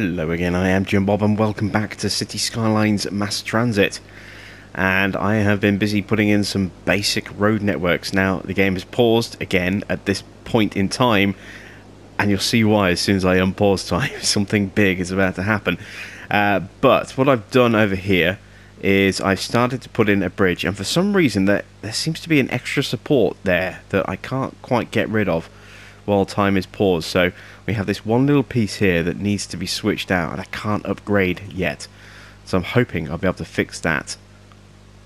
Hello again, I am Jim Bob and welcome back to Cities: Skylines Mass Transit. And I have been busy putting in some basic road networks. Now, the game is paused again at this point in time, and you'll see why as soon as I unpause time. Something big is about to happen. Uh, but what I've done over here is I've started to put in a bridge, and for some reason there, there seems to be an extra support there that I can't quite get rid of while time is paused. So we have this one little piece here that needs to be switched out and I can't upgrade yet. So I'm hoping I'll be able to fix that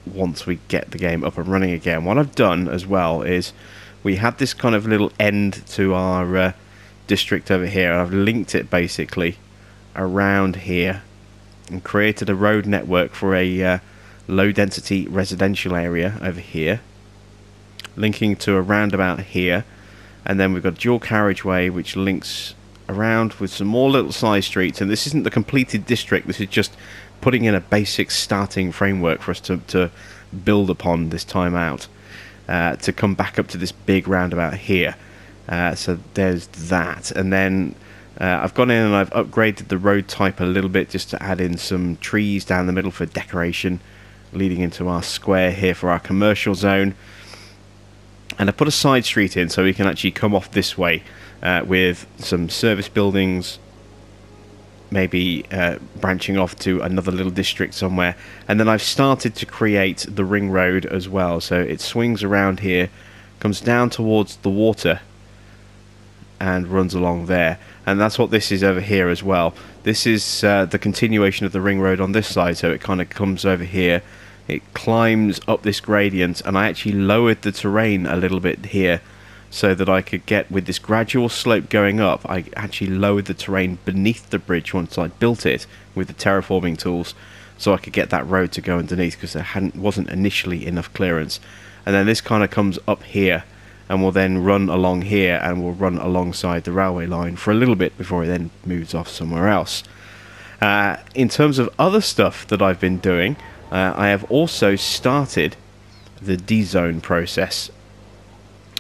once we get the game up and running again. What I've done as well is we had this kind of little end to our uh, district over here. I've linked it basically around here and created a road network for a uh, low density residential area over here linking to a roundabout here and then we've got a dual carriageway which links around with some more little side streets. And this isn't the completed district. This is just putting in a basic starting framework for us to, to build upon this time out uh, to come back up to this big roundabout here. Uh, so there's that. And then uh, I've gone in and I've upgraded the road type a little bit just to add in some trees down the middle for decoration leading into our square here for our commercial zone and I put a side street in so we can actually come off this way uh, with some service buildings maybe uh, branching off to another little district somewhere. And then I've started to create the ring road as well. So it swings around here comes down towards the water and runs along there. And that's what this is over here as well. This is uh, the continuation of the ring road on this side. So it kind of comes over here it climbs up this gradient and I actually lowered the terrain a little bit here so that I could get with this gradual slope going up I actually lowered the terrain beneath the bridge once I built it with the terraforming tools so I could get that road to go underneath because there hadn't wasn't initially enough clearance. And then this kind of comes up here and will then run along here and will run alongside the railway line for a little bit before it then moves off somewhere else. Uh, in terms of other stuff that I've been doing uh, I have also started the dezone process.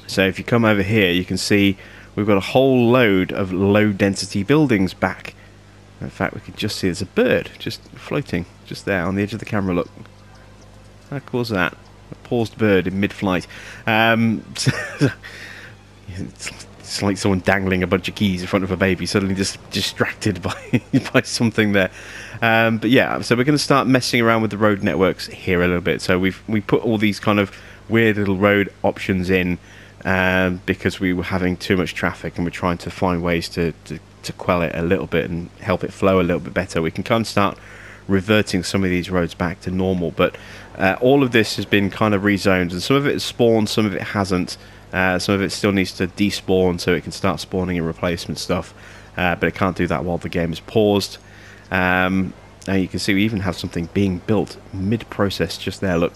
So if you come over here, you can see we've got a whole load of low density buildings back. In fact, we can just see there's a bird just floating just there on the edge of the camera. Look, how cool is that? A paused bird in mid-flight. Um, it's like someone dangling a bunch of keys in front of a baby, suddenly just distracted by by something there. Um, but yeah, so we're going to start messing around with the road networks here a little bit. So we've we put all these kind of weird little road options in um, because we were having too much traffic, and we're trying to find ways to, to to quell it a little bit and help it flow a little bit better. We can kind of start reverting some of these roads back to normal, but uh, all of this has been kind of rezoned, and some of it has spawned, some of it hasn't. Uh, some of it still needs to despawn so it can start spawning and replacement stuff, uh, but it can't do that while the game is paused. Um, and you can see we even have something being built mid-process just there. Look,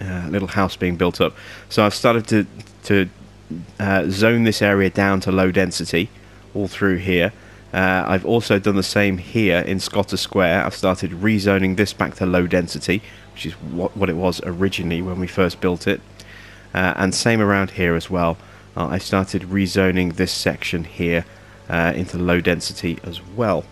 uh, little house being built up. So I've started to to uh, zone this area down to low density all through here. Uh, I've also done the same here in Scotter Square. I've started rezoning this back to low density, which is what, what it was originally when we first built it. Uh, and same around here as well. Uh, I started rezoning this section here uh, into low density as well.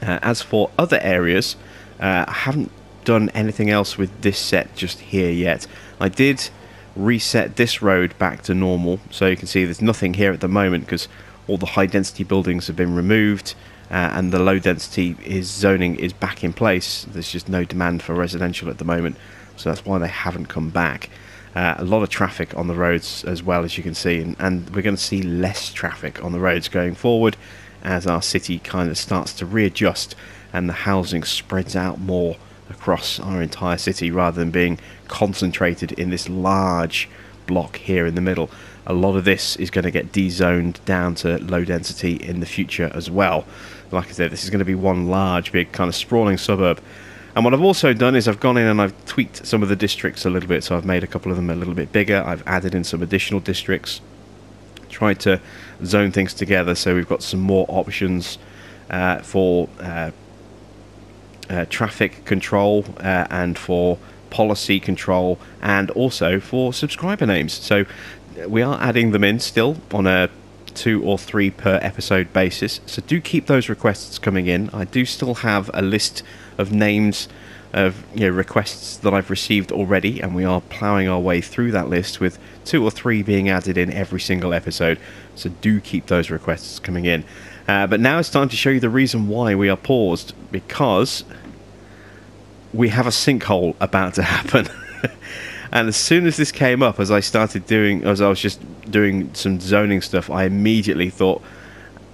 Uh, as for other areas, uh, I haven't done anything else with this set just here yet. I did reset this road back to normal, so you can see there's nothing here at the moment because all the high density buildings have been removed uh, and the low density is zoning is back in place. There's just no demand for residential at the moment, so that's why they haven't come back. Uh, a lot of traffic on the roads as well as you can see and, and we're going to see less traffic on the roads going forward as our city kind of starts to readjust and the housing spreads out more across our entire city rather than being concentrated in this large block here in the middle. A lot of this is going to get dezoned down to low density in the future as well. Like I said, this is going to be one large, big kind of sprawling suburb and what I've also done is I've gone in and I've tweaked some of the districts a little bit. So I've made a couple of them a little bit bigger. I've added in some additional districts. Tried to zone things together so we've got some more options uh, for uh, uh, traffic control uh, and for policy control and also for subscriber names. So uh, we are adding them in still on a two or three per episode basis. So do keep those requests coming in. I do still have a list of names of you know, requests that I've received already, and we are ploughing our way through that list with two or three being added in every single episode. So do keep those requests coming in. Uh, but now it's time to show you the reason why we are paused because we have a sinkhole about to happen. and as soon as this came up, as I started doing, as I was just doing some zoning stuff, I immediately thought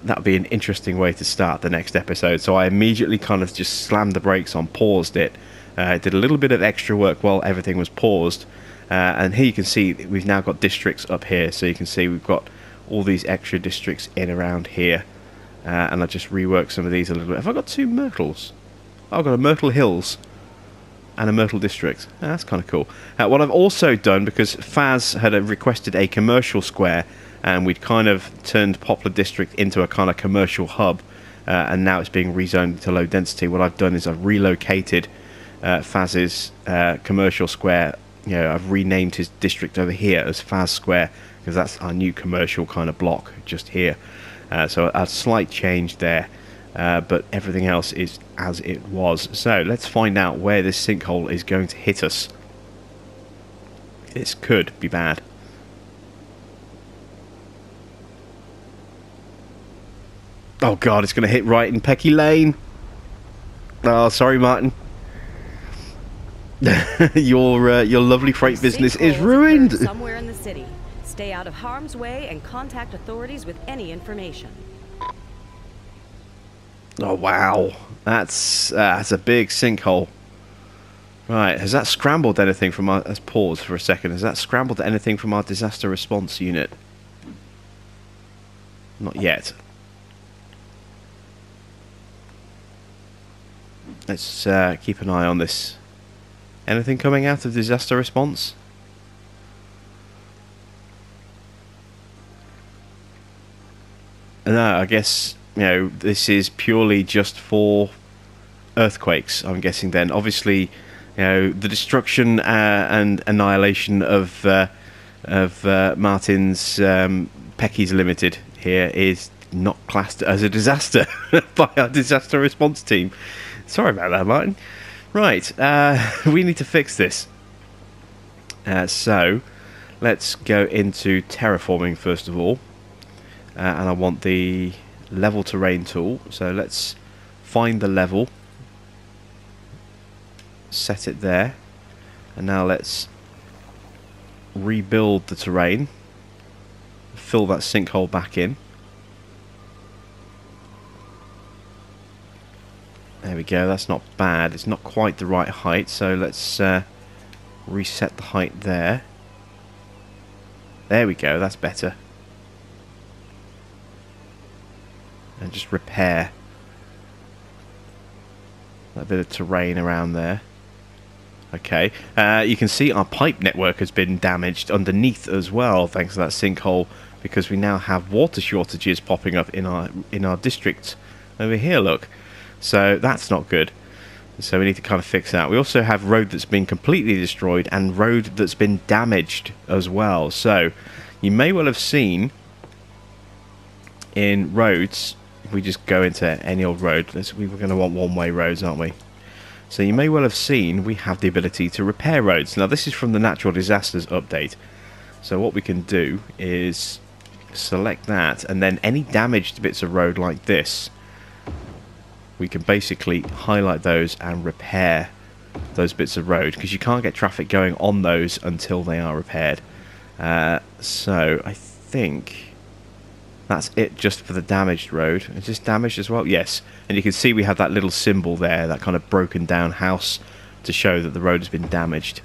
that would be an interesting way to start the next episode. So I immediately kind of just slammed the brakes on, paused it, uh, did a little bit of extra work while everything was paused. Uh, and here you can see we've now got districts up here. So you can see we've got all these extra districts in around here. Uh, and I just reworked some of these a little bit. Have I got two Myrtles? Oh, I've got a Myrtle Hills and a Myrtle District. Oh, that's kind of cool. Uh, what I've also done, because Faz had requested a commercial square, and we'd kind of turned Poplar District into a kind of commercial hub, uh, and now it's being rezoned to low density. What I've done is I've relocated uh, Faz's uh, commercial square. You know, I've renamed his district over here as Faz Square because that's our new commercial kind of block just here. Uh, so a slight change there. Uh, but everything else is as it was. So let's find out where this sinkhole is going to hit us. This could be bad. Oh god, it's going to hit right in Pecky Lane. Oh, sorry, Martin. your uh, your lovely freight business is ruined. Somewhere in the city. Stay out of harm's way and contact authorities with any information. Oh wow, that's uh, that's a big sinkhole. Right, has that scrambled anything from our? Let's pause for a second. Has that scrambled anything from our disaster response unit? Not yet. Let's uh, keep an eye on this. Anything coming out of disaster response? No, I guess you know, this is purely just for earthquakes. I'm guessing. Then, obviously, you know, the destruction uh, and annihilation of uh, of uh, Martin's um, Pecky's Limited here is not classed as a disaster by our disaster response team. Sorry about that, Martin. Right, uh, we need to fix this. Uh, so, let's go into terraforming first of all. Uh, and I want the level terrain tool. So let's find the level, set it there, and now let's rebuild the terrain, fill that sinkhole back in. There we go, that's not bad. It's not quite the right height, so let's uh, reset the height there. There we go, that's better. and just repair a bit of terrain around there. Okay, uh, you can see our pipe network has been damaged underneath as well, thanks to that sinkhole, because we now have water shortages popping up in our in our district over here. Look, so that's not good. So we need to kind of fix that. We also have road that's been completely destroyed and road that's been damaged as well. So you may well have seen in roads if we just go into any old road, we are going to want one-way roads, aren't we? So you may well have seen we have the ability to repair roads. Now this is from the Natural Disasters update. So what we can do is select that and then any damaged bits of road like this we can basically highlight those and repair those bits of road because you can't get traffic going on those until they are repaired. Uh, so I think that's it just for the damaged road. Is this damaged as well? Yes. And you can see we have that little symbol there, that kind of broken down house to show that the road has been damaged.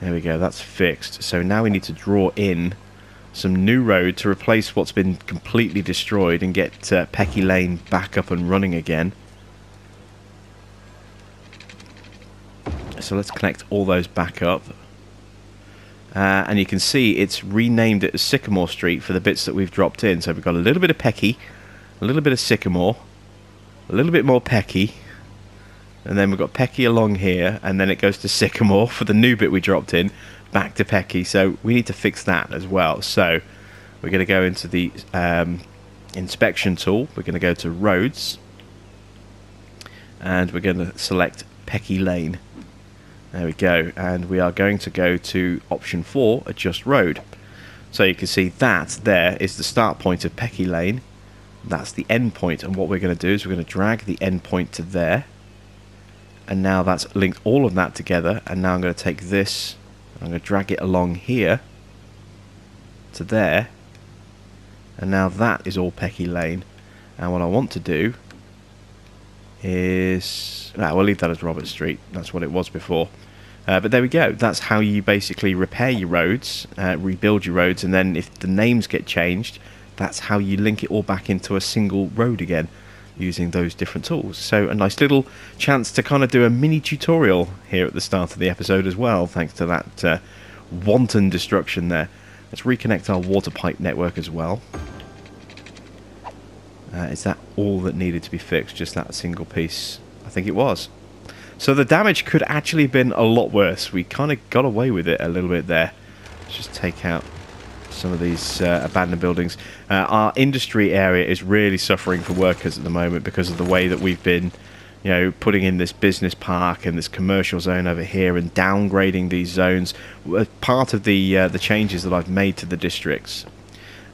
There we go, that's fixed. So now we need to draw in some new road to replace what's been completely destroyed and get uh, Pecky Lane back up and running again. So let's connect all those back up. Uh, and you can see it's renamed it as Sycamore Street for the bits that we've dropped in. So we've got a little bit of Pecky, a little bit of Sycamore, a little bit more Pecky, and then we've got Pecky along here, and then it goes to Sycamore for the new bit we dropped in, back to Pecky. So we need to fix that as well. So we're going to go into the um, inspection tool, we're going to go to roads and we're going to select Pecky Lane. There we go, and we are going to go to option 4, adjust road. So you can see that there is the start point of Pecky Lane. That's the end point. and what we're going to do is we're going to drag the end point to there. And now that's linked all of that together, and now I'm going to take this, I'm going to drag it along here to there, and now that is all Pecky Lane. And what I want to do is... Ah, we'll leave that as Robert Street. That's what it was before. Uh, but there we go. That's how you basically repair your roads, uh, rebuild your roads, and then if the names get changed, that's how you link it all back into a single road again using those different tools. So a nice little chance to kind of do a mini tutorial here at the start of the episode as well, thanks to that uh, wanton destruction there. Let's reconnect our water pipe network as well. Uh, is that all that needed to be fixed? Just that single piece? I think it was. So the damage could actually have been a lot worse. We kind of got away with it a little bit there. Let's just take out some of these uh, abandoned buildings. Uh, our industry area is really suffering for workers at the moment because of the way that we've been, you know, putting in this business park and this commercial zone over here and downgrading these zones. Part of the uh, the changes that I've made to the districts.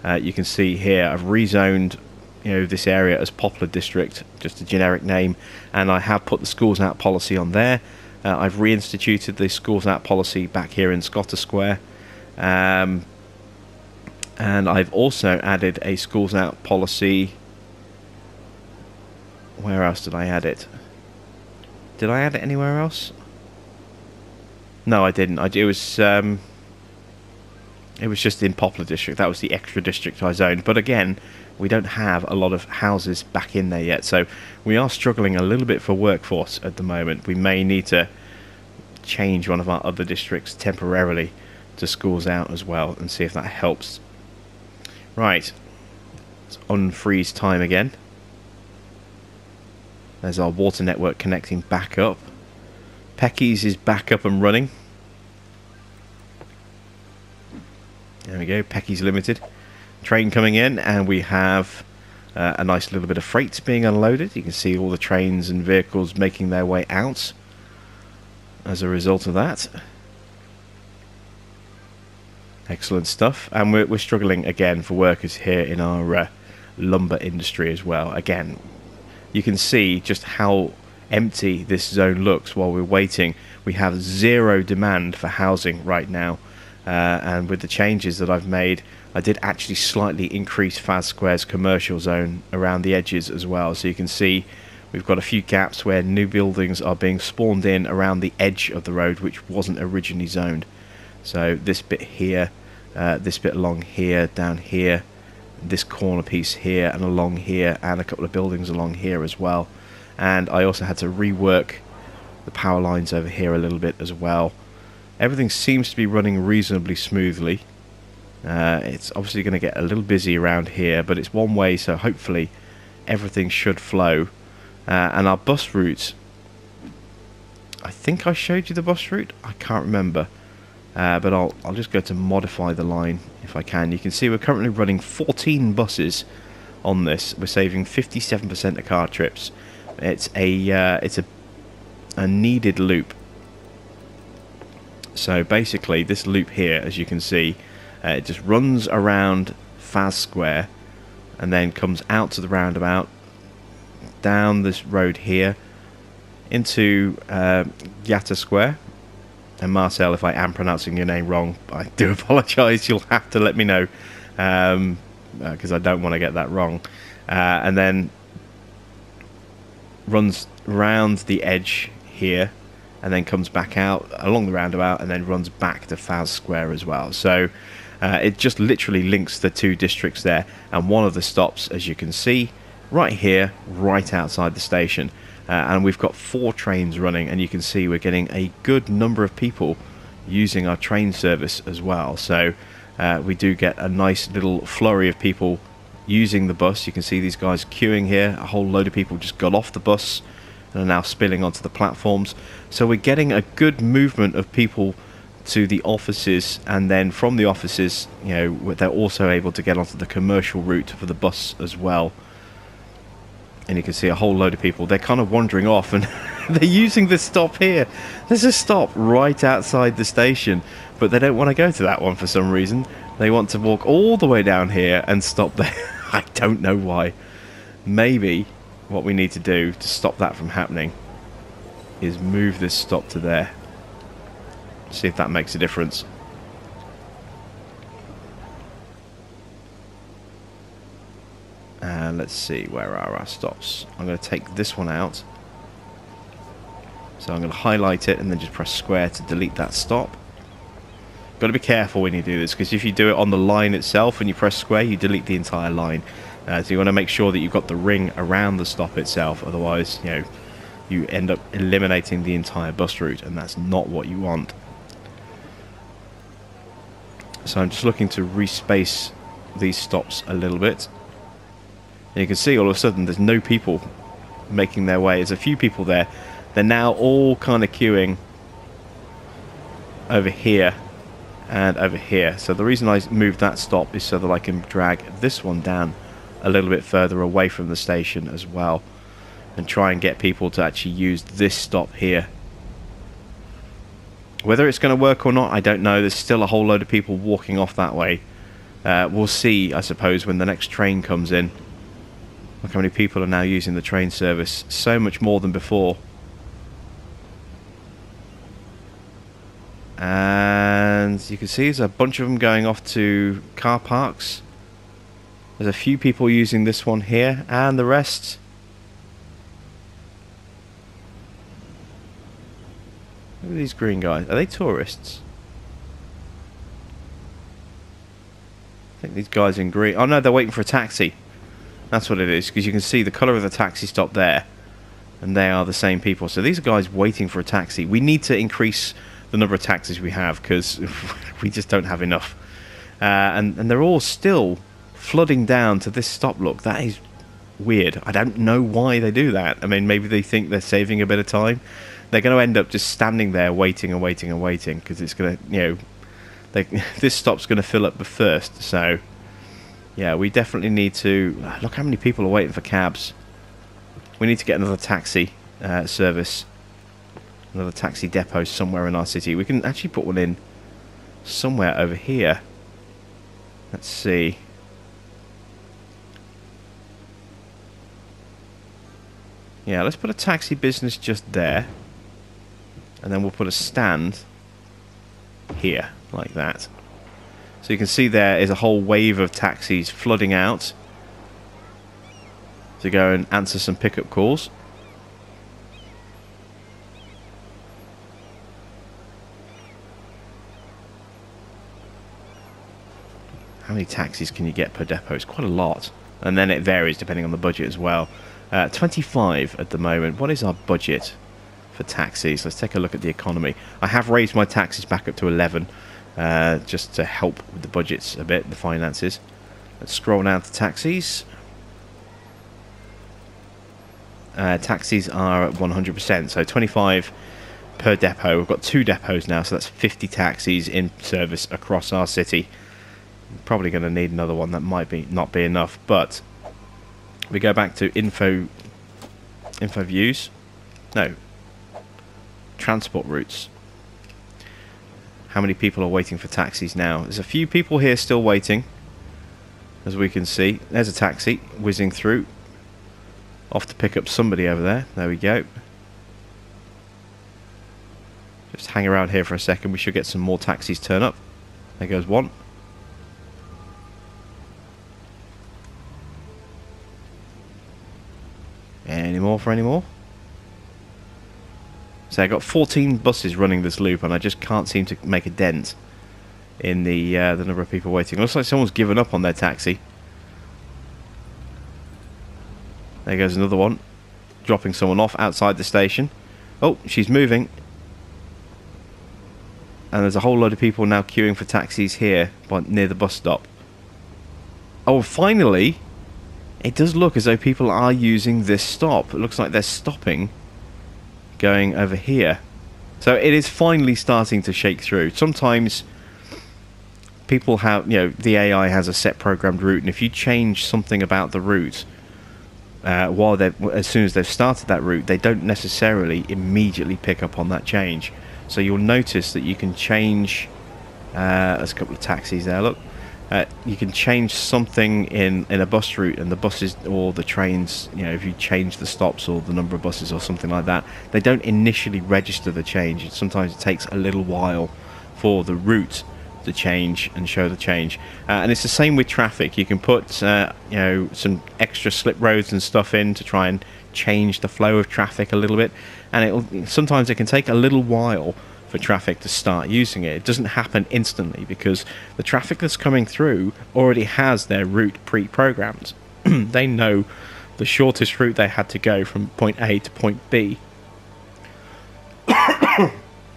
Uh, you can see here I've rezoned you know this area as Poplar District, just a generic name, and I have put the schools out policy on there. Uh, I've reinstituted the schools out policy back here in Scotter Square, um, and I've also added a schools out policy. Where else did I add it? Did I add it anywhere else? No, I didn't. I it was. Um, it was just in Poplar District. That was the extra district I zoned. But again, we don't have a lot of houses back in there yet. So we are struggling a little bit for workforce at the moment. We may need to change one of our other districts temporarily to schools out as well and see if that helps. Right. It's unfreeze time again. There's our water network connecting back up. Pecky's is back up and running. There we go, Pecky's Limited. Train coming in, and we have uh, a nice little bit of freight being unloaded. You can see all the trains and vehicles making their way out as a result of that. Excellent stuff. And we're, we're struggling again for workers here in our uh, lumber industry as well. Again, you can see just how empty this zone looks while we're waiting. We have zero demand for housing right now. Uh, and with the changes that I've made, I did actually slightly increase Faz Square's commercial zone around the edges as well. So you can see we've got a few gaps where new buildings are being spawned in around the edge of the road, which wasn't originally zoned. So this bit here, uh, this bit along here, down here, this corner piece here, and along here, and a couple of buildings along here as well. And I also had to rework the power lines over here a little bit as well Everything seems to be running reasonably smoothly. Uh, it's obviously going to get a little busy around here, but it's one way, so hopefully everything should flow. Uh, and our bus routes, I think I showed you the bus route. I can't remember. Uh, but I'll, I'll just go to modify the line if I can. You can see we're currently running 14 buses on this. We're saving 57% of car trips. It's a uh, it's a a needed loop so basically this loop here, as you can see, uh, it just runs around Faz Square and then comes out to the roundabout, down this road here, into uh, Yatta Square. And Marcel, if I am pronouncing your name wrong, I do apologise. You'll have to let me know because um, uh, I don't want to get that wrong. Uh, and then runs round the edge here and then comes back out along the roundabout and then runs back to Faz Square as well. So uh, it just literally links the two districts there, and one of the stops, as you can see, right here, right outside the station. Uh, and we've got four trains running, and you can see we're getting a good number of people using our train service as well. So uh, we do get a nice little flurry of people using the bus. You can see these guys queuing here. A whole load of people just got off the bus and are now spilling onto the platforms. So we're getting a good movement of people to the offices, and then from the offices, you know, they're also able to get onto the commercial route for the bus as well. And you can see a whole load of people. They're kind of wandering off, and they're using this stop here. There's a stop right outside the station, but they don't want to go to that one for some reason. They want to walk all the way down here and stop there. I don't know why. Maybe what we need to do to stop that from happening is move this stop to there. See if that makes a difference. And let's see, where are our stops? I'm going to take this one out. So I'm going to highlight it and then just press square to delete that stop. Got to be careful when you do this because if you do it on the line itself and you press square, you delete the entire line. Uh, so you want to make sure that you've got the ring around the stop itself. Otherwise, you know, you end up eliminating the entire bus route, and that's not what you want. So I'm just looking to respace these stops a little bit. And you can see all of a sudden there's no people making their way. There's a few people there. They're now all kind of queuing over here and over here. So the reason I moved that stop is so that I can drag this one down a little bit further away from the station as well and try and get people to actually use this stop here whether it's going to work or not, I don't know. There's still a whole load of people walking off that way. Uh, we'll see, I suppose, when the next train comes in. Look how many people are now using the train service. So much more than before. And you can see there's a bunch of them going off to car parks. There's a few people using this one here, and the rest Look at these green guys. Are they tourists? I think these guys in green... Oh no, they're waiting for a taxi. That's what it is, because you can see the colour of the taxi stop there. And they are the same people. So these are guys waiting for a taxi. We need to increase the number of taxis we have, because we just don't have enough. Uh, and, and they're all still flooding down to this stop look. That is weird. I don't know why they do that. I mean, maybe they think they're saving a bit of time they're going to end up just standing there waiting and waiting and waiting because it's going to, you know, they, this stop's going to fill up the first. So, yeah, we definitely need to look how many people are waiting for cabs. We need to get another taxi uh, service, another taxi depot somewhere in our city. We can actually put one in somewhere over here. Let's see. Yeah, let's put a taxi business just there and then we'll put a stand here like that. So you can see there is a whole wave of taxis flooding out to go and answer some pickup calls. How many taxis can you get per depot? It's quite a lot. And then it varies depending on the budget as well. Uh, 25 at the moment. What is our budget for taxis. Let's take a look at the economy. I have raised my taxes back up to 11 uh, just to help with the budgets a bit, the finances. Let's scroll down to taxis. Uh, taxis are at 100%, so 25 per depot. We've got two depots now, so that's 50 taxis in service across our city. Probably going to need another one. That might be not be enough, but we go back to info info views. No, transport routes. How many people are waiting for taxis now? There's a few people here still waiting, as we can see. There's a taxi whizzing through. Off to pick up somebody over there. There we go. Just hang around here for a second. We should get some more taxis turn up. There goes one. Any more for any more? So I've got 14 buses running this loop, and I just can't seem to make a dent in the uh, the number of people waiting. Looks like someone's given up on their taxi. There goes another one, dropping someone off outside the station. Oh, she's moving. And there's a whole load of people now queuing for taxis here by, near the bus stop. Oh, finally, it does look as though people are using this stop. It looks like they're stopping going over here So it is finally starting to shake through. Sometimes people have, you know, the AI has a set programmed route, and if you change something about the route uh, while they as soon as they've started that route, they don't necessarily immediately pick up on that change. So you'll notice that you can change. Uh, there's a couple of taxis there. Look, uh, you can change something in in a bus route, and the buses or the trains. You know, if you change the stops or the number of buses or something like that, they don't initially register the change. Sometimes it takes a little while for the route to change and show the change. Uh, and it's the same with traffic. You can put uh, you know some extra slip roads and stuff in to try and change the flow of traffic a little bit. And sometimes it can take a little while for traffic to start using it. It doesn't happen instantly because the traffic that's coming through already has their route pre-programmed. they know the shortest route they had to go from point A to point B. oh,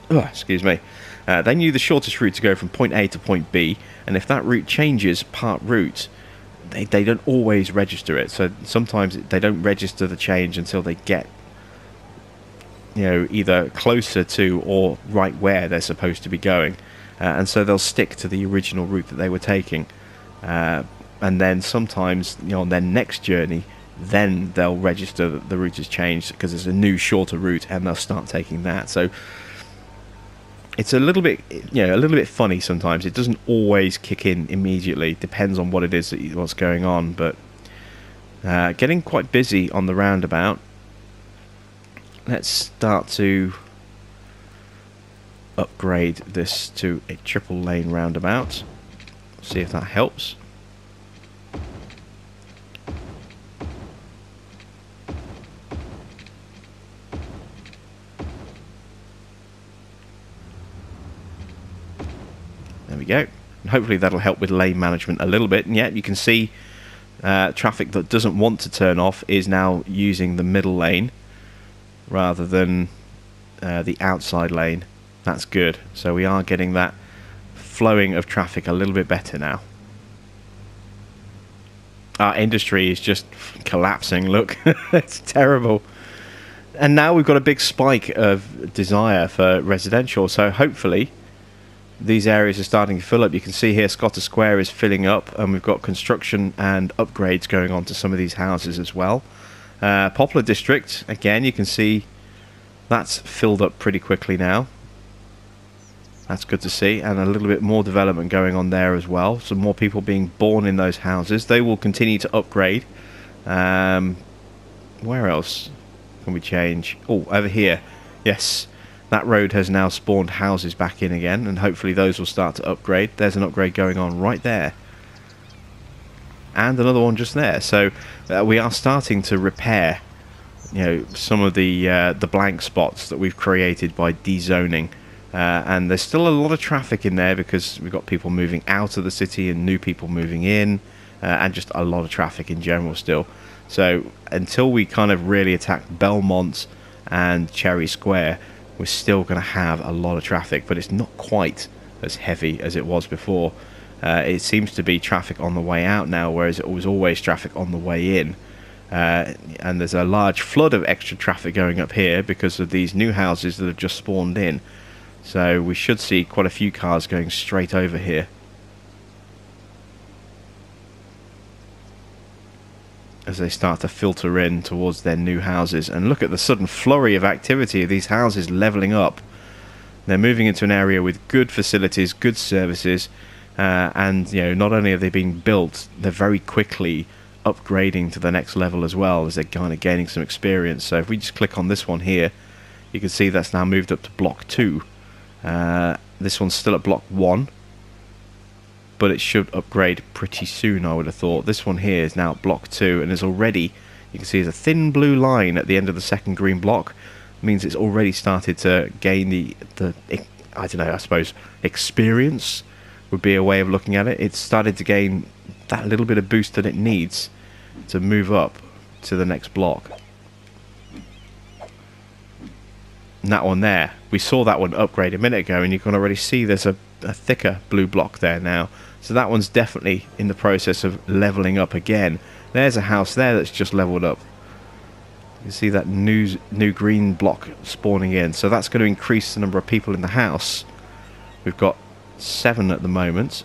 excuse me. Uh, they knew the shortest route to go from point A to point B, and if that route changes part route, they, they don't always register it. So sometimes they don't register the change until they get, you know, either closer to or right where they're supposed to be going. Uh, and so they'll stick to the original route that they were taking. Uh, and then sometimes, you know, on their next journey, then they'll register that the route has changed because there's a new shorter route and they'll start taking that. So it's a little bit you know a little bit funny sometimes it doesn't always kick in immediately depends on what it is that you, what's going on but uh, getting quite busy on the roundabout let's start to upgrade this to a triple lane roundabout see if that helps There we go. And hopefully that'll help with lane management a little bit. And yet you can see uh, traffic that doesn't want to turn off is now using the middle lane rather than uh, the outside lane. That's good. So we are getting that flowing of traffic a little bit better now. Our industry is just collapsing. Look, it's terrible. And now we've got a big spike of desire for residential. So hopefully these areas are starting to fill up. You can see here Scotter Square is filling up, and we've got construction and upgrades going on to some of these houses as well. Uh, Poplar District, again, you can see that's filled up pretty quickly now. That's good to see, and a little bit more development going on there as well. Some more people being born in those houses. They will continue to upgrade. Um, where else can we change? Oh, over here. Yes, that road has now spawned houses back in again, and hopefully those will start to upgrade. There's an upgrade going on right there. And another one just there. So uh, we are starting to repair you know some of the uh, the blank spots that we've created by dezoning. Uh, and there's still a lot of traffic in there because we've got people moving out of the city and new people moving in, uh, and just a lot of traffic in general still. So until we kind of really attack Belmont and Cherry Square, we're still going to have a lot of traffic, but it's not quite as heavy as it was before. Uh, it seems to be traffic on the way out now, whereas it was always traffic on the way in. Uh, and there's a large flood of extra traffic going up here because of these new houses that have just spawned in. So we should see quite a few cars going straight over here. as they start to filter in towards their new houses. And look at the sudden flurry of activity of these houses levelling up. They're moving into an area with good facilities, good services, uh, and you know not only have they been built, they're very quickly upgrading to the next level as well as they're kind of gaining some experience. So if we just click on this one here, you can see that's now moved up to block two. Uh, this one's still at block one but it should upgrade pretty soon I would have thought. This one here is now at block 2 and is already, you can see there's a thin blue line at the end of the second green block, it means it's already started to gain the, the I don't know, I suppose experience would be a way of looking at it. It's started to gain that little bit of boost that it needs to move up to the next block. And that one there, we saw that one upgrade a minute ago and you can already see there's a, a thicker blue block there now. So that one's definitely in the process of leveling up again. There's a house there that's just leveled up. You see that new new green block spawning in, so that's going to increase the number of people in the house. We've got seven at the moment.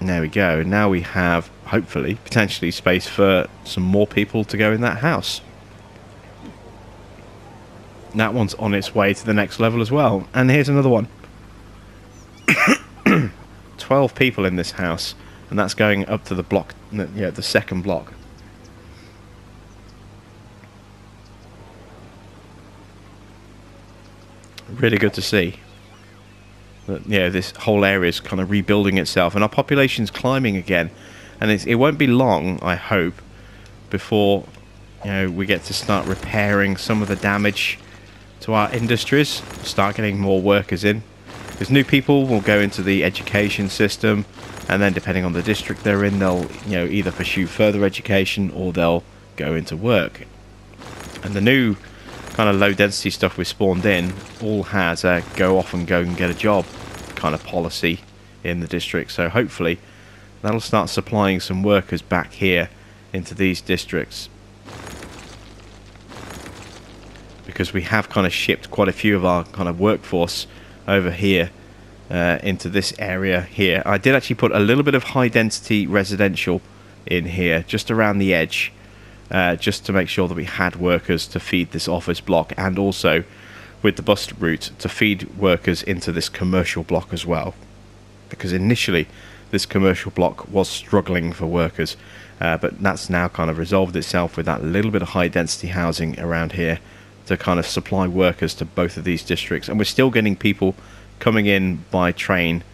There we go. Now we have, hopefully, potentially space for some more people to go in that house. That one's on its way to the next level as well. And here's another one. 12 people in this house. And that's going up to the block, yeah, the second block. Really good to see. That, yeah, this whole area is kind of rebuilding itself. And our population's climbing again. And it won't be long, I hope, before you know we get to start repairing some of the damage to our industries, start getting more workers in. Because new people will go into the education system, and then depending on the district they're in, they'll you know either pursue further education or they'll go into work. And the new kind of low density stuff we spawned in all has a go off and go and get a job kind of policy in the district. So hopefully that'll start supplying some workers back here into these districts because we have kind of shipped quite a few of our kind of workforce over here uh, into this area here. I did actually put a little bit of high density residential in here just around the edge uh, just to make sure that we had workers to feed this office block and also with the bus route to feed workers into this commercial block as well because initially this commercial block was struggling for workers uh, but that's now kind of resolved itself with that little bit of high density housing around here to kind of supply workers to both of these districts. And we're still getting people coming in by train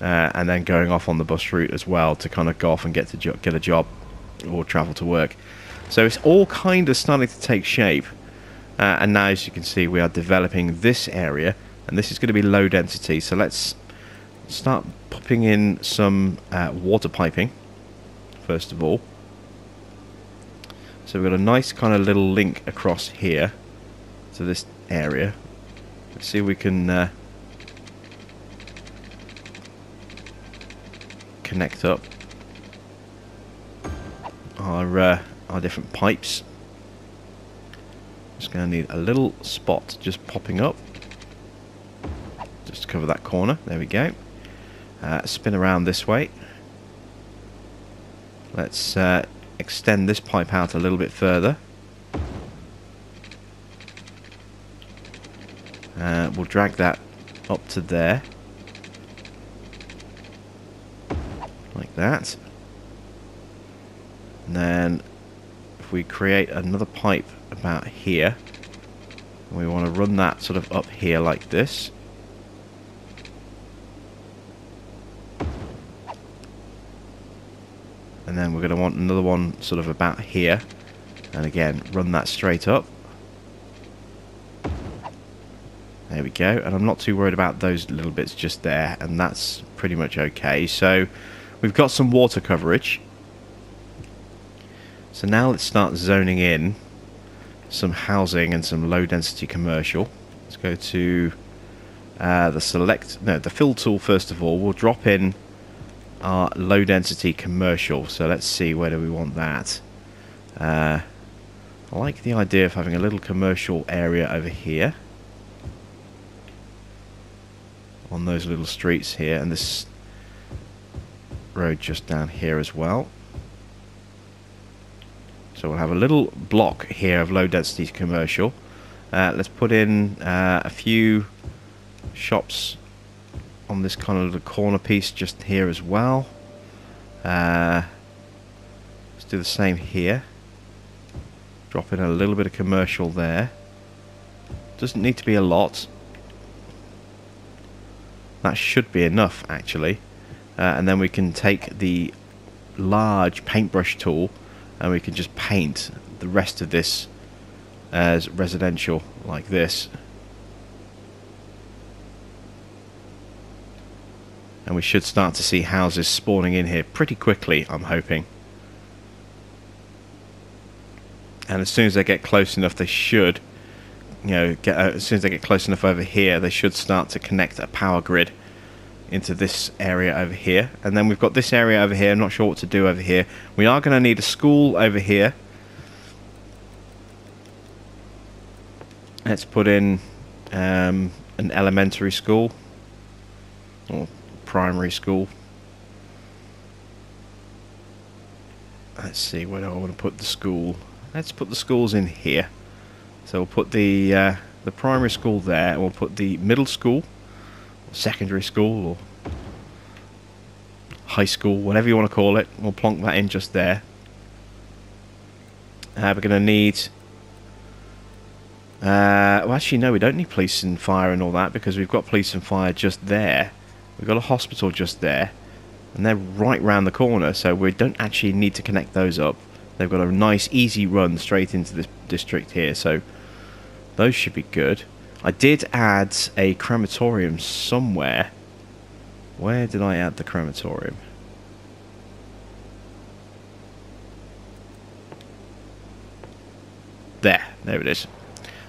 uh, and then going off on the bus route as well to kind of go off and get to get a job or travel to work. So it's all kind of starting to take shape. Uh, and now, as you can see, we are developing this area, and this is going to be low density. So let's start popping in some uh, water piping, first of all. So we've got a nice kind of little link across here to this area. Let's see if we can uh, connect up our uh, our different pipes. Just going to need a little spot just popping up. Just to cover that corner. There we go. Uh, spin around this way. Let's uh, extend this pipe out a little bit further. Uh, we'll drag that up to there. Like that. And then we create another pipe about here, and we want to run that sort of up here like this. And then we're going to want another one sort of about here. And again, run that straight up. There we go. And I'm not too worried about those little bits just there. And that's pretty much okay. So we've got some water coverage. So now let's start zoning in some housing and some low density commercial. Let's go to uh, the select, no, the fill tool first of all. We'll drop in our low density commercial. So let's see, where do we want that? Uh, I like the idea of having a little commercial area over here. on those little streets here and this road just down here as well. So we'll have a little block here of low density commercial. Uh, let's put in uh, a few shops on this kind of little corner piece just here as well. Uh, let's do the same here. Drop in a little bit of commercial there. Doesn't need to be a lot. That should be enough, actually. Uh, and then we can take the large paintbrush tool and we can just paint the rest of this as residential, like this. And we should start to see houses spawning in here pretty quickly, I'm hoping. And as soon as they get close enough, they should you know, get, uh, as soon as they get close enough over here, they should start to connect a power grid into this area over here. And then we've got this area over here. I'm not sure what to do over here. We are going to need a school over here. Let's put in um, an elementary school or primary school. Let's see, where do I want to put the school? Let's put the schools in here. So we'll put the uh, the primary school there, and we'll put the middle school, secondary school, or high school, whatever you want to call it. We'll plonk that in just there. Uh, we're going to need... Uh, well, actually, no, we don't need police and fire and all that because we've got police and fire just there. We've got a hospital just there. And they're right round the corner, so we don't actually need to connect those up. They've got a nice, easy run straight into this district here, so those should be good. I did add a crematorium somewhere. Where did I add the crematorium? There, there it is.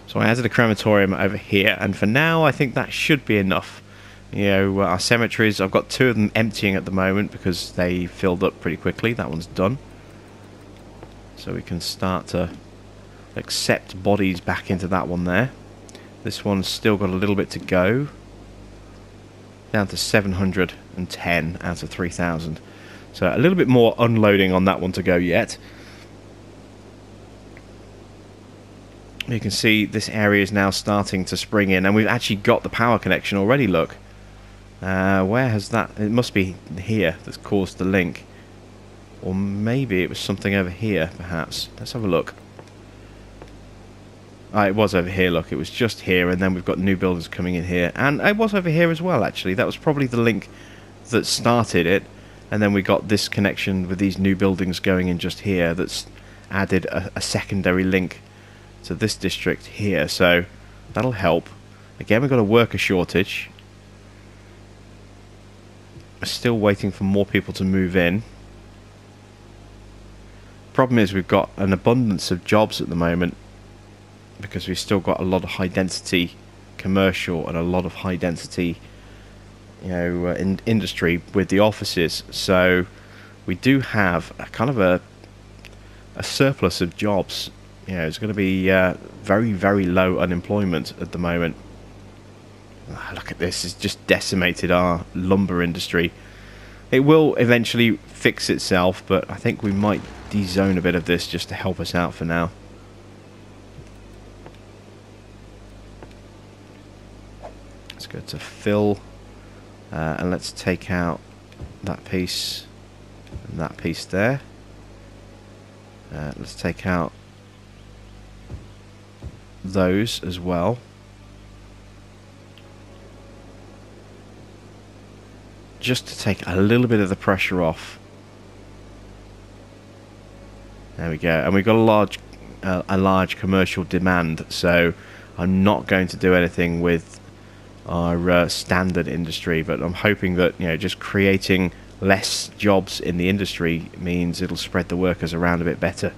So I added a crematorium over here, and for now I think that should be enough. You know, uh, our cemeteries, I've got two of them emptying at the moment because they filled up pretty quickly. That one's done. So we can start to accept bodies back into that one there. This one's still got a little bit to go. Down to 710 out of 3,000. So a little bit more unloading on that one to go yet. You can see this area is now starting to spring in, and we've actually got the power connection already, look. Uh, where has that... It must be here that's caused the link. Or maybe it was something over here, perhaps. Let's have a look. Ah, it was over here, look. It was just here, and then we've got new buildings coming in here. And it was over here as well, actually. That was probably the link that started it. And then we got this connection with these new buildings going in just here that's added a, a secondary link to this district here. So that'll help. Again, we've got a worker shortage. We're still waiting for more people to move in. Problem is we've got an abundance of jobs at the moment because we've still got a lot of high density commercial and a lot of high density you know uh, in industry with the offices. So we do have a kind of a a surplus of jobs. You know it's going to be uh, very very low unemployment at the moment. Oh, look at this it's just decimated our lumber industry. It will eventually fix itself but I think we might dezone a bit of this just to help us out for now go to fill uh, and let's take out that piece and that piece there. Uh, let's take out those as well. Just to take a little bit of the pressure off. There we go. And we've got a large uh, a large commercial demand so I'm not going to do anything with our uh, standard industry, but I'm hoping that you know just creating less jobs in the industry means it'll spread the workers around a bit better.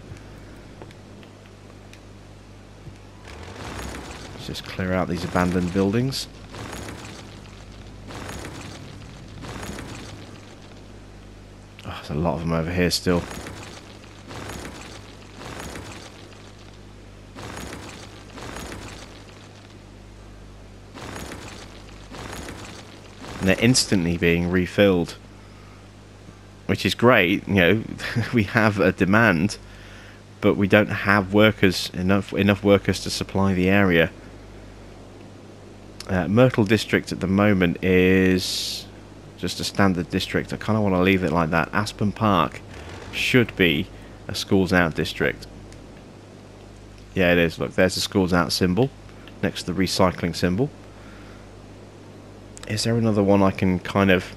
Let's just clear out these abandoned buildings. Oh, there's a lot of them over here still. And they're instantly being refilled which is great you know we have a demand but we don't have workers enough enough workers to supply the area. Uh, Myrtle district at the moment is just a standard district. I kind of want to leave it like that. Aspen Park should be a schools out district. Yeah it is. Look there's the schools out symbol next to the recycling symbol is there another one I can kind of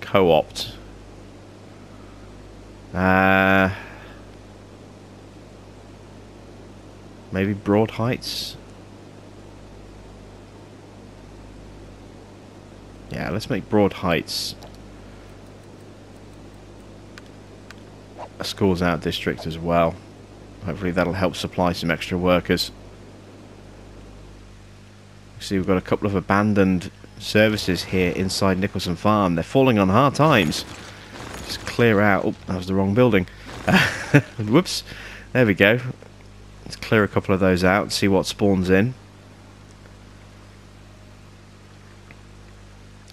co-opt? Uh, maybe Broad Heights? Yeah, let's make Broad Heights a schools out district as well. Hopefully that'll help supply some extra workers. See, we've got a couple of abandoned services here inside Nicholson Farm. They're falling on hard times. Just clear out. Oh, that was the wrong building. Whoops. There we go. Let's clear a couple of those out and see what spawns in.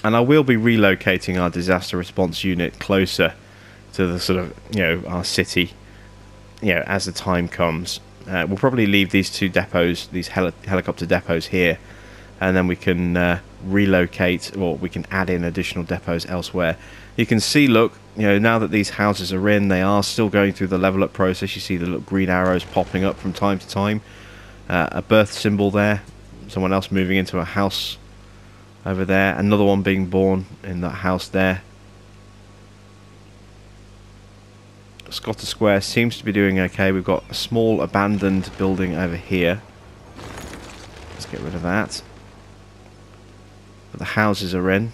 And I will be relocating our disaster response unit closer to the sort of, you know, our city, you know, as the time comes. Uh, we'll probably leave these two depots, these heli helicopter depots here, and then we can uh, relocate, or we can add in additional depots elsewhere. You can see, look, you know, now that these houses are in, they are still going through the level up process. You see the little green arrows popping up from time to time. Uh, a birth symbol there, someone else moving into a house over there, another one being born in that house there. Scotter Square seems to be doing okay. We've got a small abandoned building over here. Let's get rid of that. But the houses are in.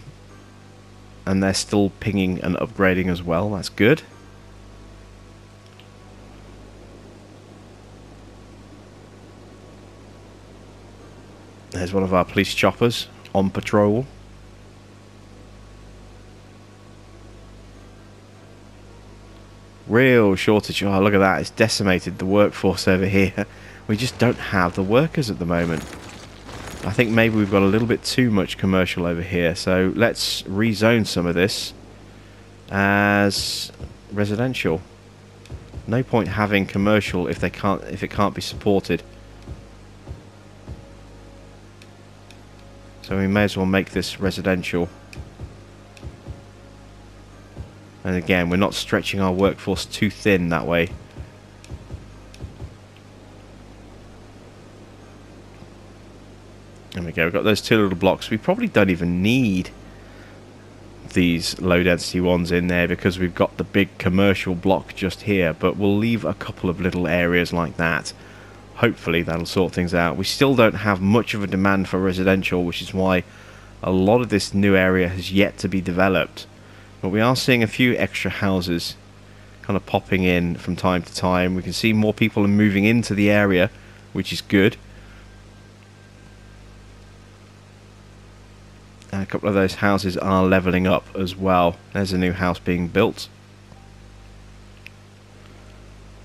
And they're still pinging and upgrading as well. That's good. There's one of our police choppers on patrol. Real shortage. Oh, look at that. It's decimated the workforce over here. We just don't have the workers at the moment. I think maybe we've got a little bit too much commercial over here. So let's rezone some of this as residential. No point having commercial if they can't if it can't be supported. So we may as well make this residential. And again, we're not stretching our workforce too thin that way. There we go, we've got those two little blocks. We probably don't even need these low density ones in there because we've got the big commercial block just here, but we'll leave a couple of little areas like that. Hopefully that'll sort things out. We still don't have much of a demand for residential, which is why a lot of this new area has yet to be developed. But we are seeing a few extra houses kind of popping in from time to time. We can see more people are moving into the area, which is good. A couple of those houses are levelling up as well. There's a new house being built.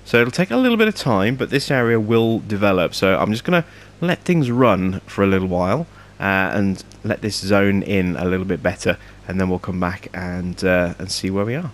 So it'll take a little bit of time, but this area will develop. So I'm just going to let things run for a little while uh, and let this zone in a little bit better and then we'll come back and uh, and see where we are.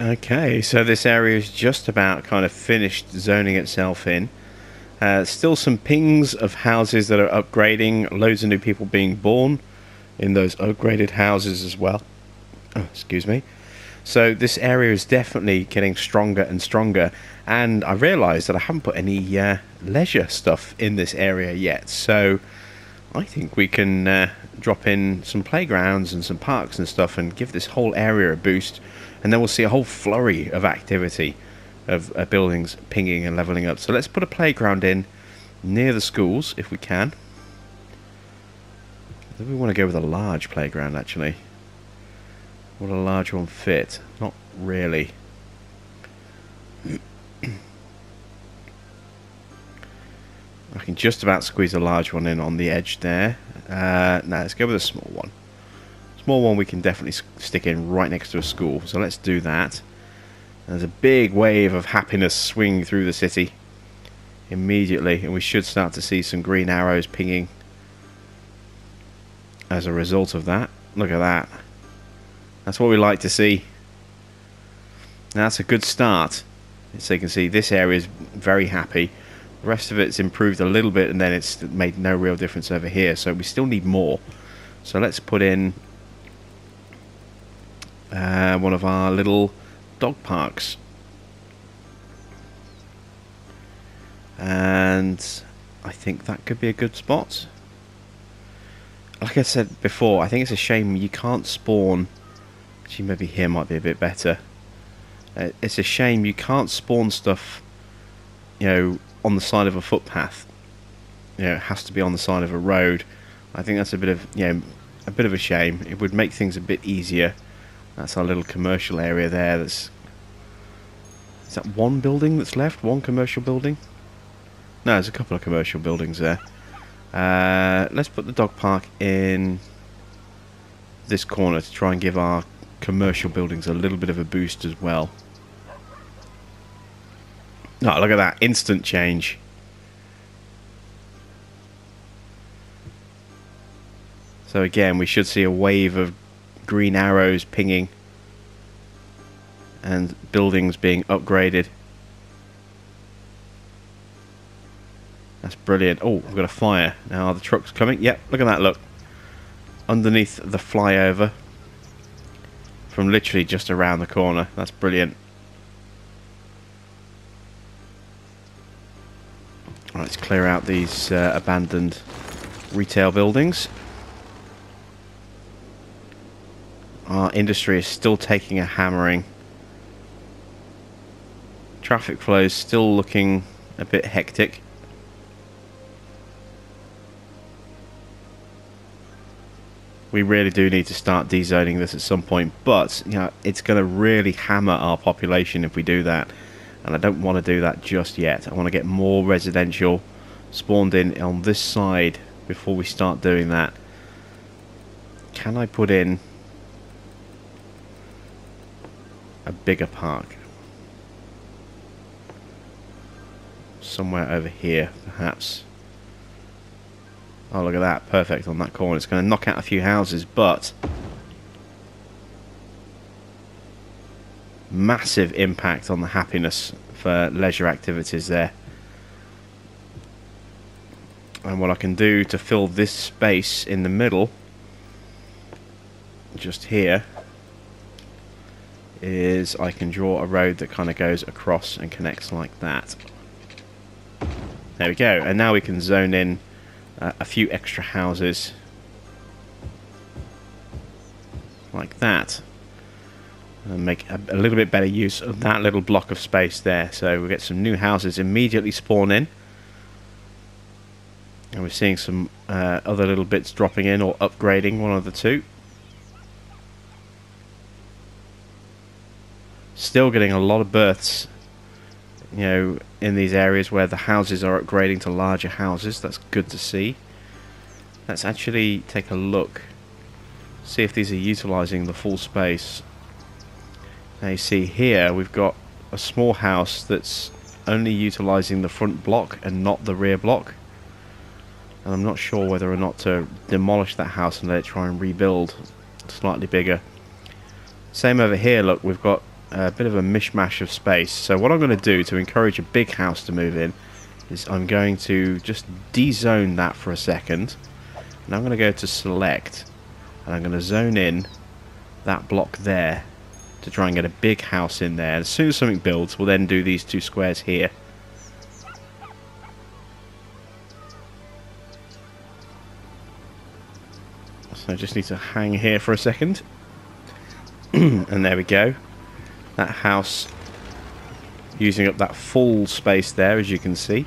Okay, so this area is just about kind of finished zoning itself in. Uh, still some pings of houses that are upgrading, loads of new people being born in those upgraded houses as well. Oh, excuse me. So this area is definitely getting stronger and stronger, and I realised that I haven't put any uh, leisure stuff in this area yet. So I think we can uh, drop in some playgrounds and some parks and stuff and give this whole area a boost and then we'll see a whole flurry of activity of uh, buildings pinging and leveling up. So let's put a playground in near the schools if we can. Do we want to go with a large playground actually? Will a large one fit? Not really. I can just about squeeze a large one in on the edge there. Uh, now let's go with a small one. Small one we can definitely stick in right next to a school. So let's do that. There's a big wave of happiness swinging through the city immediately. And we should start to see some green arrows pinging as a result of that. Look at that. That's what we like to see. That's a good start. So you can see this area is very happy. The rest of it's improved a little bit and then it's made no real difference over here. So we still need more. So let's put in uh, one of our little dog parks. And I think that could be a good spot. Like I said before, I think it's a shame you can't spawn. Actually, maybe here might be a bit better. Uh, it's a shame you can't spawn stuff, you know, on the side of a footpath. You know, it has to be on the side of a road. I think that's a bit of, you know, a bit of a shame. It would make things a bit easier. That's our little commercial area there. That's is that one building that's left? One commercial building? No, there's a couple of commercial buildings there. Uh, let's put the dog park in this corner to try and give our commercial buildings a little bit of a boost as well. Oh, look at that. Instant change. So again, we should see a wave of green arrows pinging and buildings being upgraded. That's brilliant. Oh, we've got a fire. Now are the truck's coming. Yep, look at that, look. Underneath the flyover. From literally just around the corner. That's brilliant. Right, let's clear out these uh, abandoned retail buildings. Our industry is still taking a hammering. Traffic flow is still looking a bit hectic. we really do need to start dezoning this at some point. But you know, it's going to really hammer our population if we do that, and I don't want to do that just yet. I want to get more residential spawned in on this side before we start doing that. Can I put in a bigger park? Somewhere over here, perhaps. Oh, look at that. Perfect on that corner. It's going to knock out a few houses, but... Massive impact on the happiness for leisure activities there. And what I can do to fill this space in the middle, just here, is I can draw a road that kind of goes across and connects like that. There we go. And now we can zone in uh, a few extra houses like that and make a, a, little bit better use of that little block of space there so we get some new houses immediately spawn in and we're seeing some uh, other little bits dropping in or upgrading one of the two still getting a lot of births you know, in these areas where the houses are upgrading to larger houses. That's good to see. Let's actually take a look. See if these are utilizing the full space. Now you see here we've got a small house that's only utilizing the front block and not the rear block. And I'm not sure whether or not to demolish that house and let it try and rebuild slightly bigger. Same over here, look, we've got a bit of a mishmash of space. So what I'm going to do to encourage a big house to move in is I'm going to just dezone that for a second. And I'm going to go to select and I'm going to zone in that block there to try and get a big house in there. As soon as something builds, we'll then do these two squares here. So I just need to hang here for a second. and there we go that house using up that full space there as you can see.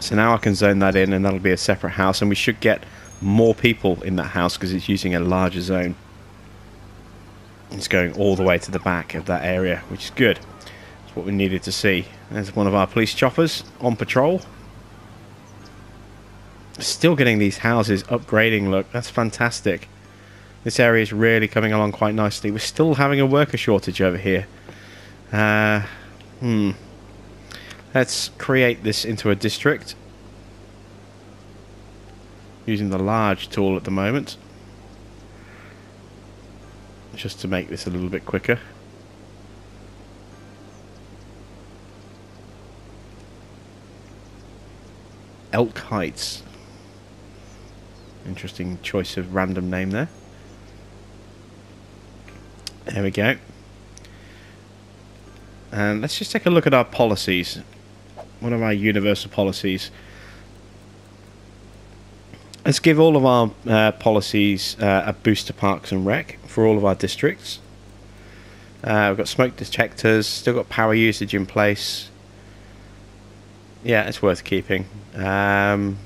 So now I can zone that in and that'll be a separate house and we should get more people in that house because it's using a larger zone. It's going all the way to the back of that area which is good. That's what we needed to see. There's one of our police choppers on patrol. Still getting these houses upgrading look that's fantastic this area is really coming along quite nicely. We're still having a worker shortage over here. Uh, hmm. Let's create this into a district. Using the large tool at the moment. Just to make this a little bit quicker. Elk Heights. Interesting choice of random name there. There we go. And let's just take a look at our policies. One of our universal policies. Let's give all of our uh, policies uh, a boost to Parks and Rec for all of our districts. Uh, we've got smoke detectors, still got power usage in place. Yeah, it's worth keeping. Um,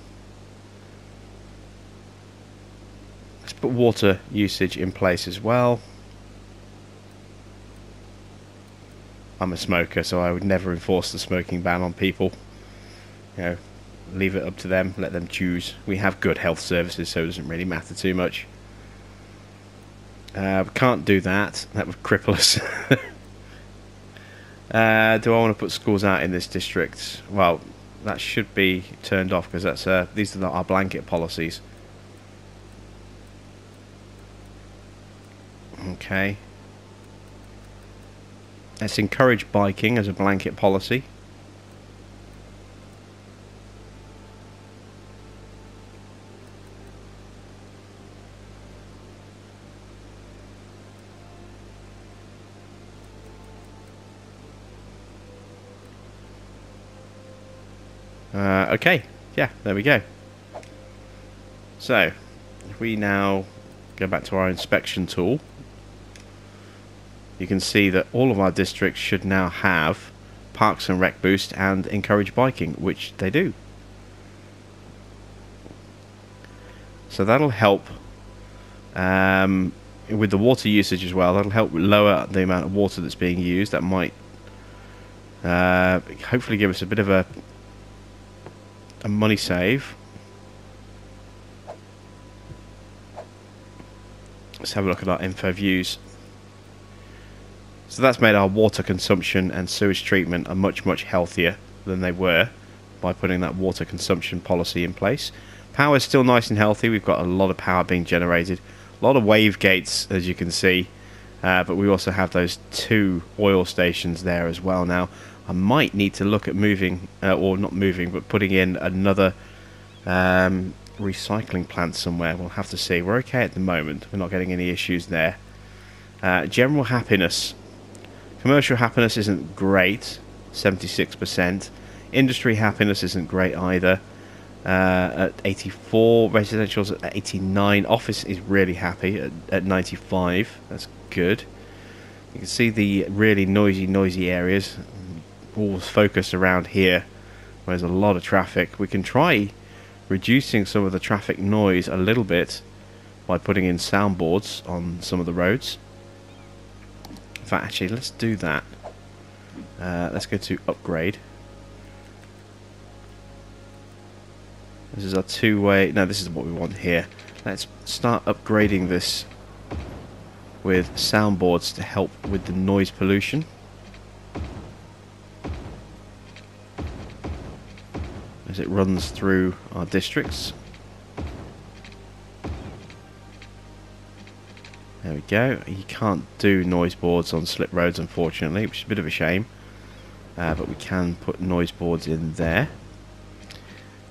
let's put water usage in place as well. I'm a smoker, so I would never enforce the smoking ban on people. You know, leave it up to them, let them choose. We have good health services, so it doesn't really matter too much. Uh, we can't do that. That would cripple us. uh, do I want to put schools out in this district? Well, that should be turned off because that's uh, these are not our blanket policies. Okay. Let's encourage biking as a blanket policy. Uh, okay, yeah, there we go. So, if we now go back to our inspection tool, you can see that all of our districts should now have Parks and Rec Boost and Encourage Biking, which they do. So that'll help um, with the water usage as well. That'll help lower the amount of water that's being used. That might uh, hopefully give us a bit of a a money save. Let's have a look at our info views. So that's made our water consumption and sewage treatment are much, much healthier than they were by putting that water consumption policy in place. Power is still nice and healthy. We've got a lot of power being generated. A lot of wave gates, as you can see. Uh, but we also have those two oil stations there as well now. I might need to look at moving, uh, or not moving, but putting in another um, recycling plant somewhere. We'll have to see. We're okay at the moment. We're not getting any issues there. Uh, general happiness. Commercial happiness isn't great, 76%. Industry happiness isn't great either. Uh, at 84, residential's at 89. Office is really happy at, at 95. That's good. You can see the really noisy, noisy areas all focused around here where there's a lot of traffic. We can try reducing some of the traffic noise a little bit by putting in soundboards on some of the roads. Fact, actually, let's do that. Uh, let's go to upgrade. This is our two-way... No, this is what we want here. Let's start upgrading this with soundboards to help with the noise pollution. As it runs through our districts. There we go. You can't do noise boards on slip roads, unfortunately, which is a bit of a shame. Uh, but we can put noise boards in there.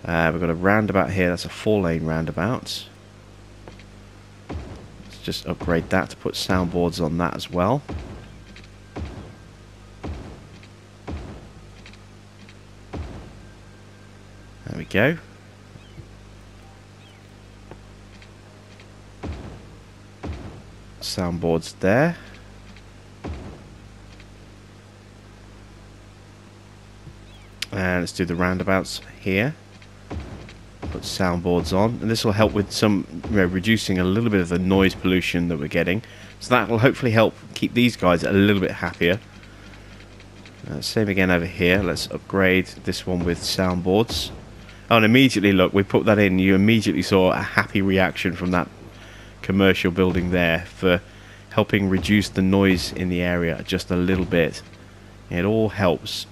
Uh, we've got a roundabout here. That's a four-lane roundabout. Let's just upgrade that to put soundboards on that as well. There we go. Soundboards there. And let's do the roundabouts here. Put soundboards on, and this will help with some you know, reducing a little bit of the noise pollution that we're getting. So that will hopefully help keep these guys a little bit happier. Uh, same again over here. Let's upgrade this one with soundboards. Oh, and immediately, look, we put that in. You immediately saw a happy reaction from that commercial building there for helping reduce the noise in the area just a little bit. It all helps.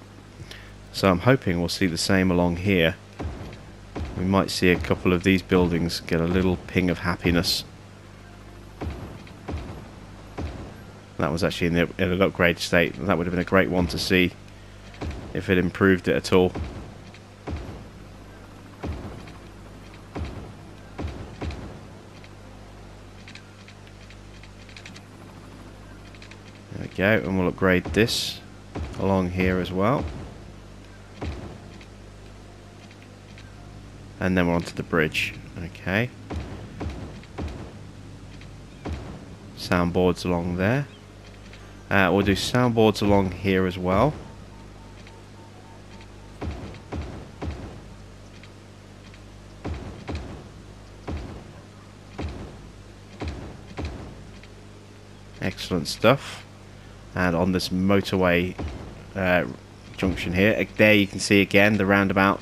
So I'm hoping we'll see the same along here. We might see a couple of these buildings get a little ping of happiness. That was actually in, the, in an upgrade state. That would have been a great one to see if it improved it at all. Go, and we'll upgrade this along here as well. And then we're onto the bridge. Okay. Soundboards along there. Uh, we'll do soundboards along here as well. Excellent stuff. And on this motorway uh, junction here, there you can see again the roundabout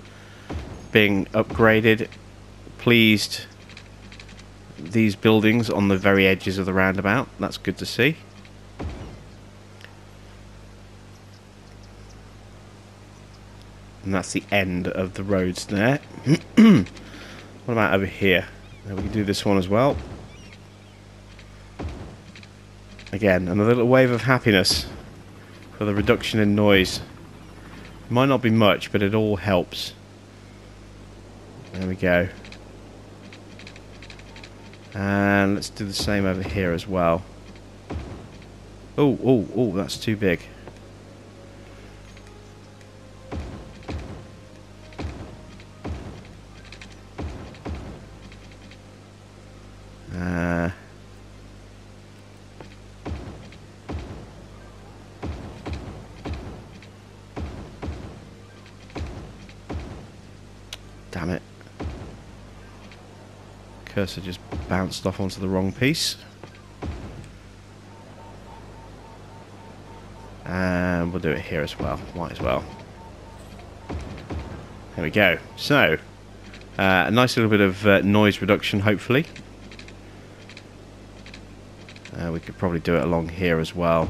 being upgraded. Pleased these buildings on the very edges of the roundabout. That's good to see. And that's the end of the roads there. what about over here? we can do this one as well. Again, another little wave of happiness for the reduction in noise. Might not be much, but it all helps. There we go. And let's do the same over here as well. Oh, oh, oh, that's too big. Uh, cursor just bounced off onto the wrong piece. And we'll do it here as well. Might as well. There we go. So, uh, a nice little bit of uh, noise reduction, hopefully. Uh, we could probably do it along here as well.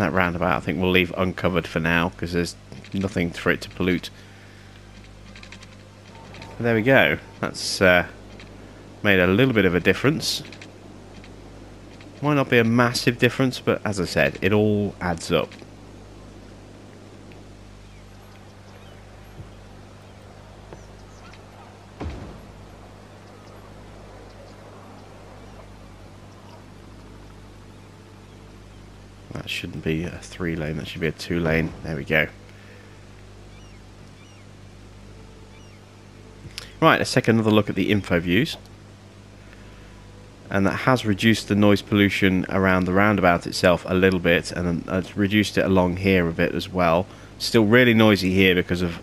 That roundabout I think we'll leave uncovered for now because there's nothing for it to pollute. But there we go. That's uh, made a little bit of a difference. Might not be a massive difference, but as I said, it all adds up. Shouldn't be a three lane, that should be a two lane. There we go. Right, let's take another look at the info views. And that has reduced the noise pollution around the roundabout itself a little bit, and it's reduced it along here a bit as well. Still really noisy here because of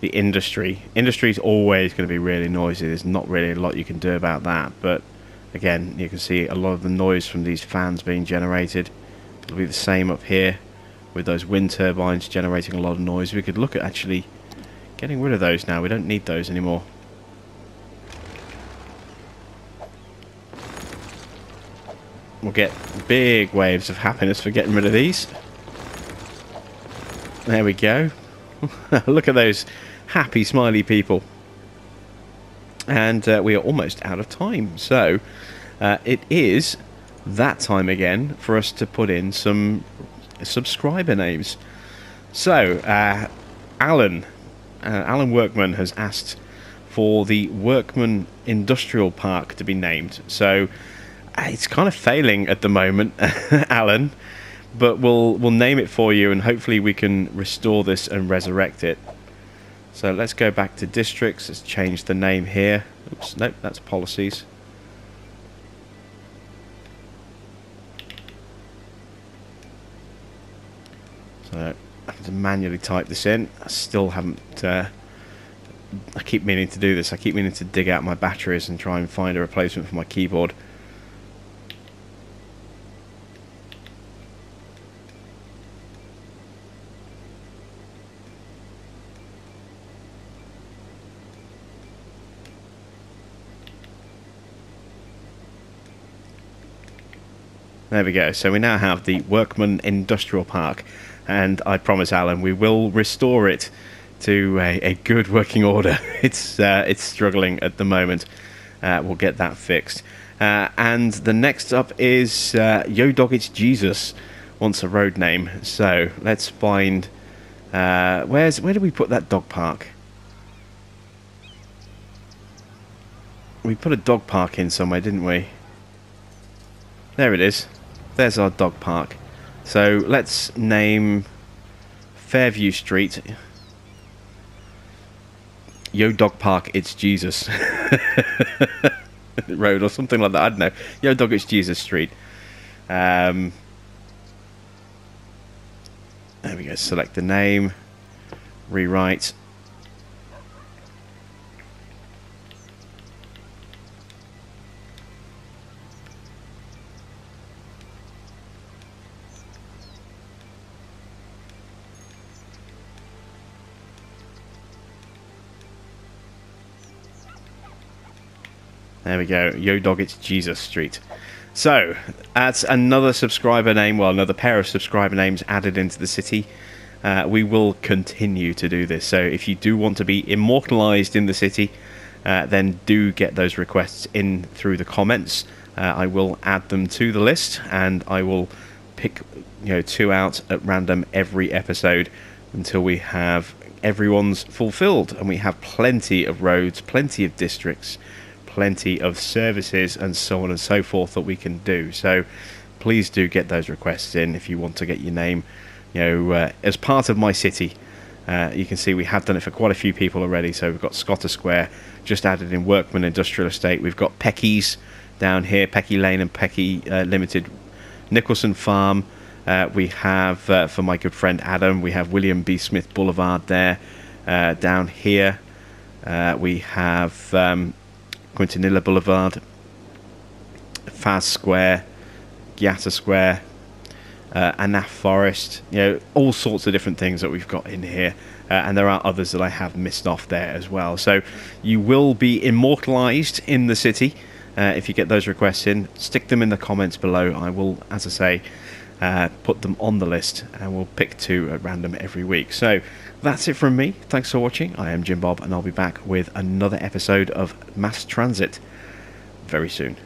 the industry. Industry is always going to be really noisy. There's not really a lot you can do about that, but again, you can see a lot of the noise from these fans being generated. It'll be the same up here with those wind turbines generating a lot of noise. We could look at actually getting rid of those now. We don't need those anymore. We'll get big waves of happiness for getting rid of these. There we go. look at those happy, smiley people. And uh, we are almost out of time. So uh, it is that time again for us to put in some subscriber names. So, uh, Alan, uh, Alan Workman has asked for the Workman Industrial Park to be named. So, uh, it's kind of failing at the moment, Alan, but we'll we'll name it for you, and hopefully we can restore this and resurrect it. So let's go back to districts. Let's change the name here. Oops, nope, that's policies. So I have to manually type this in. I still haven't. Uh, I keep meaning to do this. I keep meaning to dig out my batteries and try and find a replacement for my keyboard. There we go. So we now have the Workman Industrial Park and I promise, Alan, we will restore it to a, a good working order. It's uh, it's struggling at the moment. Uh, we'll get that fixed. Uh, and the next up is uh, Yo Dog It's Jesus wants a road name. So let's find. Uh, where's where did we put that dog park? We put a dog park in somewhere, didn't we? There it is. There's our dog park. So let's name Fairview Street. Yo Dog Park, it's Jesus. Road or something like that. I don't know. Yo Dog, it's Jesus Street. Um, there we go. Select the name. Rewrite. There we go. Yo Dog, it's Jesus Street. So, that's another subscriber name, well, another pair of subscriber names added into the city. Uh, we will continue to do this. So, if you do want to be immortalized in the city, uh, then do get those requests in through the comments. Uh, I will add them to the list, and I will pick you know two out at random every episode until we have everyone's fulfilled, and we have plenty of roads, plenty of districts plenty of services and so on and so forth that we can do. So please do get those requests in if you want to get your name, you know, uh, as part of my city. Uh, you can see we have done it for quite a few people already. So we've got Scotter Square just added in Workman Industrial Estate. We've got Pecky's down here, Pecky Lane and Pecky uh, Limited, Nicholson Farm. Uh, we have uh, for my good friend Adam. We have William B. Smith Boulevard there. Uh, down here, we have um, Quintanilla Boulevard, Faz Square, Giata Square, uh, Anaf Forest, you know, all sorts of different things that we've got in here. Uh, and there are others that I have missed off there as well. So you will be immortalized in the city uh, if you get those requests in. Stick them in the comments below. I will, as I say, uh, put them on the list and we'll pick two at random every week. So that's it from me. Thanks for watching. I am Jim Bob and I'll be back with another episode of Mass Transit very soon.